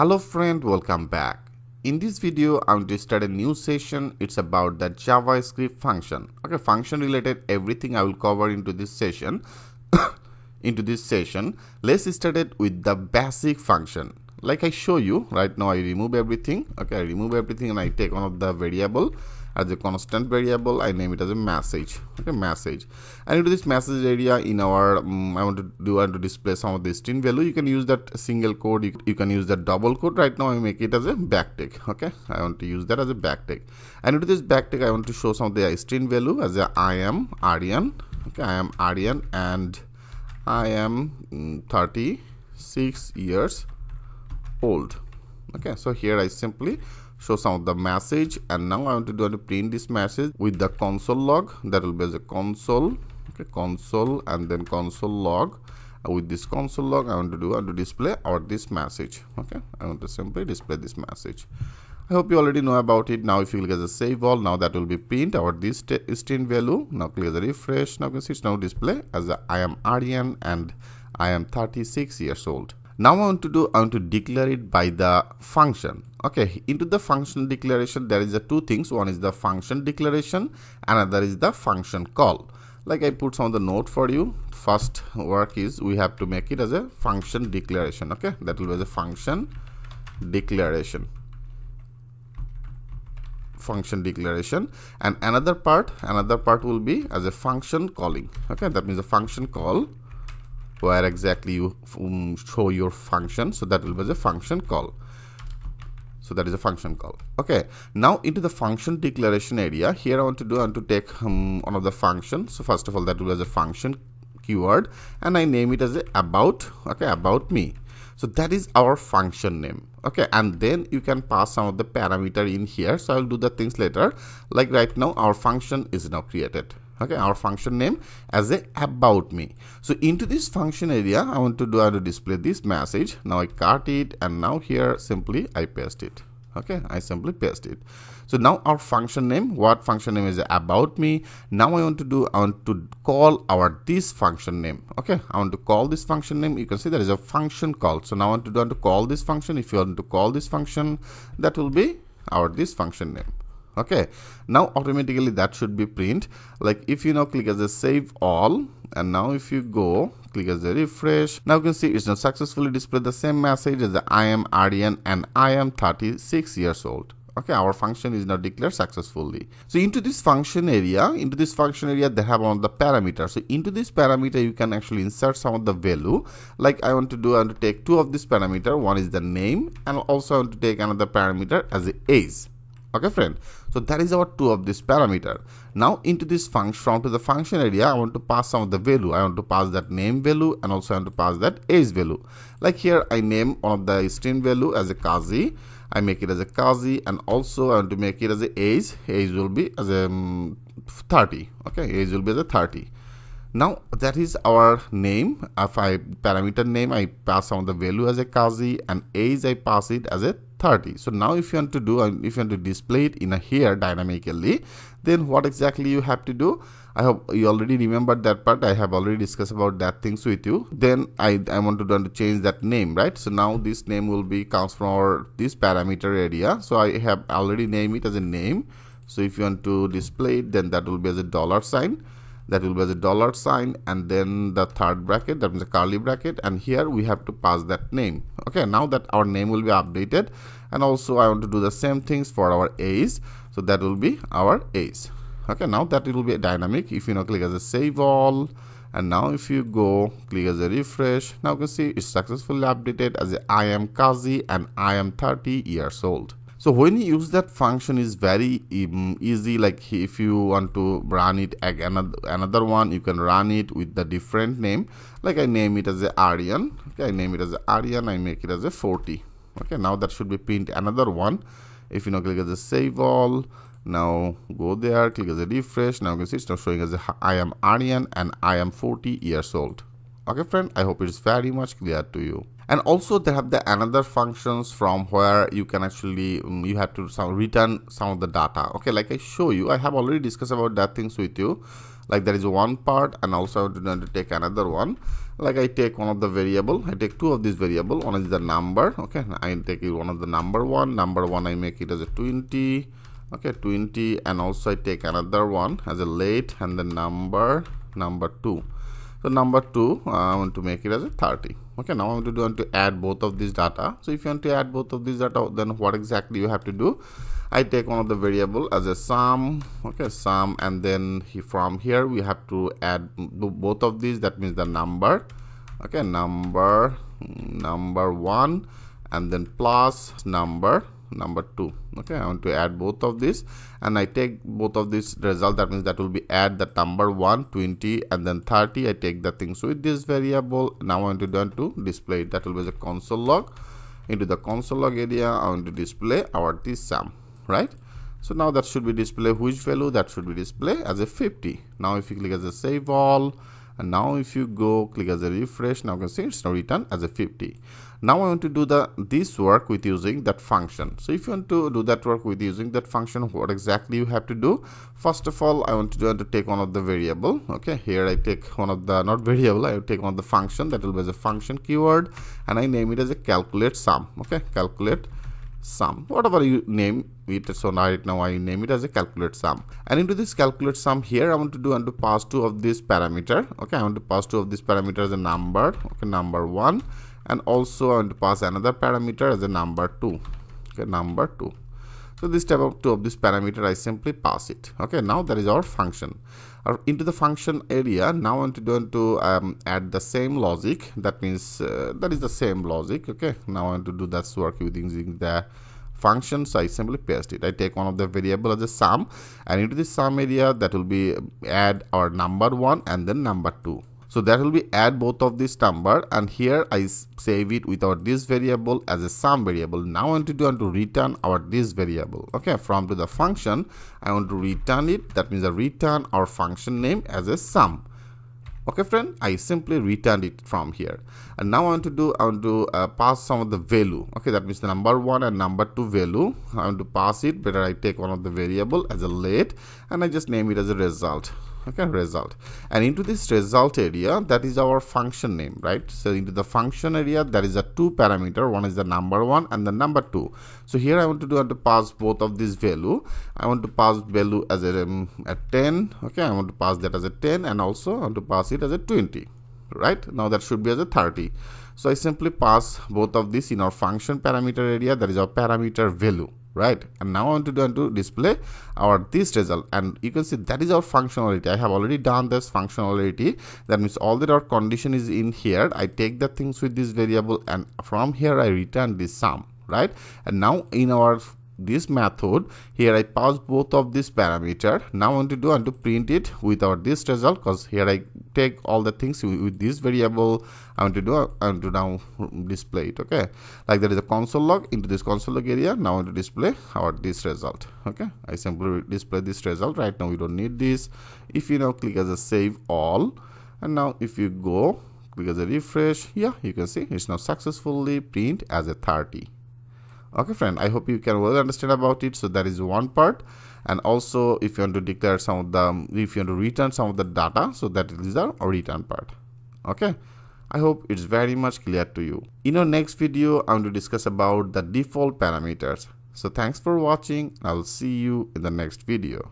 Hello friend, welcome back. In this video, I'm going to start a new session. It's about the JavaScript function. Okay, function related everything I will cover into this session. into this session, let's start it with the basic function. Like I show you right now, I remove everything. Okay, I remove everything and I take one of the variable as a constant variable i name it as a message. Okay message. And into this message area in our um, i want to do and to display some of the string value. You can use that single quote. You, you, can use that double quote. Right now i make it as a backtick. Okay i want to use that as a backtick. And into this backtick i want to show some of the string value as a i am aryan. Okay i am aryan and i am mm, 36 years old. Okay so here i simply show some of the message. And now I want to do to print this message with the console log. That will be as a console. Okay console and then console log. Uh, with this console log I want to do and to display our this message. Okay I want to simply display this message. I hope you already know about it. Now if you look at the save all now that will be print our this string value. Now click the refresh. Now you can see it's now display as a, I am Aryan and I am 36 years old. Now I want to do, I want to declare it by the function. Okay, into the function declaration, there is the two things. One is the function declaration, another is the function call. Like I put some of the note for you. First work is we have to make it as a function declaration. Okay, that will be a function declaration function declaration and another part another part will be as a function calling okay that means a function call where exactly you um, show your function so that will be the function call so that is a function call. Okay. Now into the function declaration area here i want to do i want to take um, one of the functions. So first of all that will be a function keyword and i name it as a about okay about me. So that is our function name. Okay. And then you can pass some of the parameter in here. So i'll do the things later. Like right now our function is now created okay our function name as a about me. So into this function area i want to do how to display this message. Now i cut it and now here simply i paste it. Okay i simply paste it. So now our function name what function name is about me? Now i want to do i want to call our this function name. Okay i want to call this function name. You can see there is a function call so now i want to do want to call this function? If you want to call this function that will be our this function name okay. Now automatically that should be print. Like if you now click as a save all and now if you go click as a refresh. Now you can see it's now successfully displayed the same message as the i am aryan and i am 36 years old. Okay our function is now declared successfully. So into this function area into this function area they have of the parameters. So into this parameter you can actually insert some of the value. Like i want to do i want to take two of this parameter. One is the name and also i want to take another parameter as the age okay friend. So that is our two of this parameter. Now into this function from to the function area i want to pass some of the value. I want to pass that name value and also i want to pass that age value. Like here i name one of the string value as a kazi. I make it as a kazi and also i want to make it as a age. Age will be as a um, 30 okay age will be as a 30 now that is our name. If i parameter name i pass on the value as a kazi and age i pass it as a 30 so now if you want to do um, if you want to display it in a here dynamically then what exactly you have to do? I hope you already remembered that part. I have already discussed about that things with you. Then i i want to do to change that name right? So now this name will be comes from our this parameter area. So i have already named it as a name. So if you want to display it then that will be as a dollar sign that will be as a dollar sign and then the third bracket that means a curly bracket. And here we have to pass that name. Okay now that our name will be updated. And also I want to do the same things for our age so that will be our age okay now that it will be a dynamic. If you now click as a save all and now if you go click as a refresh now you can see it's successfully updated as a I am Kazi and I am 30 years old so when you use that function is very um, easy. Like if you want to run it another another one you can run it with the different name. Like i name it as a aryan. Okay i name it as a aryan. I make it as a 40 okay now that should be print another one. If you now click as a save all now go there click as a refresh. Now you can see it's now showing as a i am aryan and i am 40 years old okay friend i hope it is very much clear to you. And also they have the another functions from where you can actually um, you have to some, return some of the data. Okay like i show you i have already discussed about that things with you. Like there is one part and also I want to take another one. Like I take one of the variable I take two of these variable one is the number okay? I take one of the number one number one I make it as a 20 okay? 20 and also I take another one as a let and the number number two so number two uh, I want to make it as a 30 okay now I want to do want to add both of these data. So if you want to add both of these data then what exactly you have to do? I take one of the variable as a sum okay sum and then he, from here we have to add both of these. That means the number okay number number one and then plus number number 2 okay i want to add both of these. And i take both of this result that means that will be add the number 1 20 and then 30 i take the things with this variable. Now i want to do to display it. That will be the console log. Into the console log area i want to display our this sum right? So now that should be display which value? That should be display as a 50 now if you click as a save all and now if you go click as a refresh now you can see it's now written as a 50 now I want to do the this work with using that function. So if you want to do that work with using that function what exactly you have to do? First of all I want to do to take one of the variable. Okay here I take one of the not variable I take one of the function. That will be as a function keyword and I name it as a calculate sum. Okay calculate sum. Whatever you name it so now right now I name it as a calculate sum. And into this calculate sum here I want to do and to pass two of this parameter. Okay I want to pass two of this parameter as a number. Okay number one and also I want to pass another parameter as a number 2 okay number 2 so this type of two of this parameter I simply pass it. Okay now that is our function. Into the function area now I want to do to um, add the same logic. That means uh, that is the same logic. Okay now I want to do that work using the function. So I simply paste it. I take one of the variable as a sum and into the sum area that will be add our number one and then number two so that will be add both of this number and here I save it without this variable as a sum variable. Now I want to do want to return our this variable. Okay, from to the function, I want to return it. That means I return our function name as a sum okay friend i simply returned it from here and now i want to do i want to uh, pass some of the value okay that means the number one and number two value i want to pass it better i take one of the variable as a let and i just name it as a result okay result. And into this result area that is our function name right? So into the function area there is a two parameter. One is the number one and the number two. So here i want to do want to pass both of these value. I want to pass value as a, um, a 10 okay? I want to pass that as a 10 and also i want to pass it as a 20 right? Now that should be as a 30 so i simply pass both of these in our function parameter area that is our parameter value right? And now I want to do to display our this result. And you can see that is our functionality. I have already done this functionality. That means all that our condition is in here. I take the things with this variable and from here I return this sum right? And now in our this method. Here I pass both of this parameter. Now I want to do and to print it without this result because here I take all the things with this variable. I want to do I want to now display it okay? Like there is a console log into this console log area. Now I want to display our this result okay? I simply display this result. Right now we don't need this. If you now click as a save all and now if you go click as a refresh yeah you can see it's now successfully print as a 30 okay friend i hope you can well understand about it. So that is one part. And also if you want to declare some of the if you want to return some of the data so that is the return part. Okay? I hope it's very much clear to you. In our next video i'm to discuss about the default parameters. So thanks for watching. I'll see you in the next video